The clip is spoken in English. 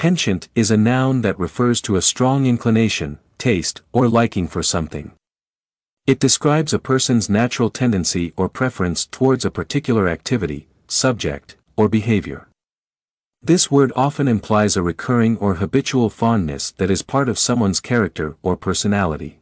Penchant is a noun that refers to a strong inclination, taste, or liking for something. It describes a person's natural tendency or preference towards a particular activity, subject, or behavior. This word often implies a recurring or habitual fondness that is part of someone's character or personality.